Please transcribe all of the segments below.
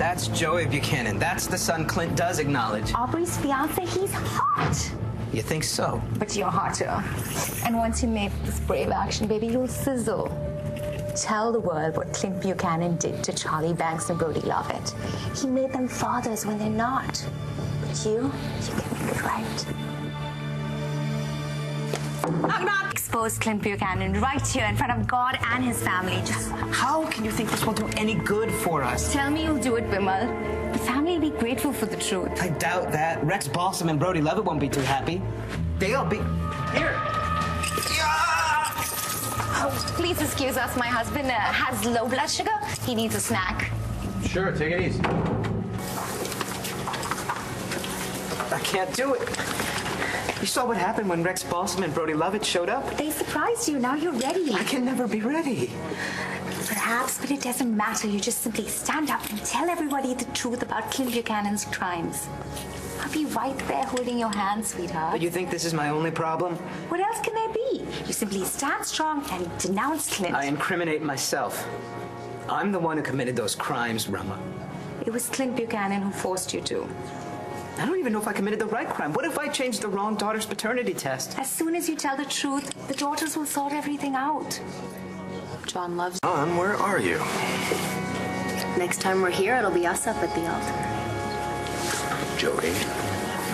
That's Joey Buchanan. That's the son Clint does acknowledge. Aubrey's fiance, he's hot. You think so? But you're hotter. And once you make this brave action, baby, you'll sizzle. Tell the world what Clint Buchanan did to Charlie Banks and Brody Lovett. He made them fathers when they're not. But you, you can make it right. I'm not expose Clint Buchanan right here in front of God and his family. Just How can you think this will do any good for us? tell me you'll do it, Vimal. The family will be grateful for the truth. I doubt that. Rex Balsom and Brody Lovett won't be too happy. They'll be. Here. Oh, please excuse us. My husband uh, has low blood sugar. He needs a snack. Sure, take it easy. I can't do it. You saw what happened when Rex Balsom and Brody Lovett showed up? They surprised you. Now you're ready. I can never be ready. Perhaps, but it doesn't matter. You just simply stand up and tell everybody the truth about Clint Buchanan's crimes. I'll be right there holding your hand, sweetheart. But you think this is my only problem? What else can there be? You simply stand strong and denounce Clint. I incriminate myself. I'm the one who committed those crimes, Rama. It was Clint Buchanan who forced you to. I don't even know if I committed the right crime. What if I changed the wrong daughter's paternity test? As soon as you tell the truth, the daughters will sort everything out. John loves. John, where are you? Next time we're here, it'll be us up at the altar. Joey,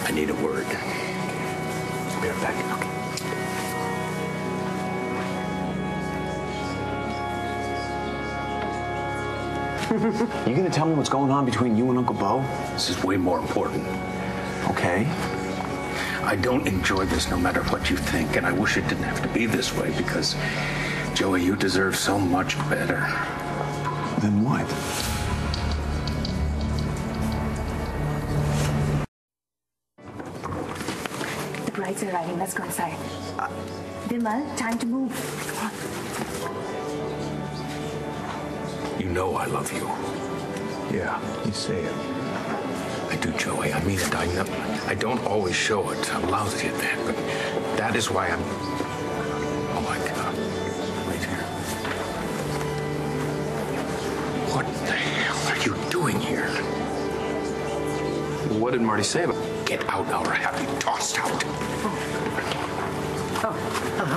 I need a word. Be right back. Okay. You gonna tell me what's going on between you and Uncle Bo? This is way more important. Okay. I don't enjoy this no matter what you think, and I wish it didn't have to be this way because, Joey, you deserve so much better. Then what? The brides are arriving. Let's go inside. Vimal, time to move. Come on. You know I love you. Yeah, you say it. I do, Joey. I mean it. I know. I don't always show it. I'm lousy at that, but that is why I'm. Oh my God! Right here. What the hell are you doing here? What did Marty say about Get out now, or I have you tossed out? Oh, hello.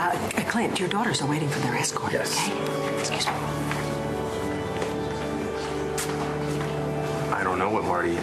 Uh, Clint, your daughters are waiting for their escort. Yes. Okay. Excuse me. What Marty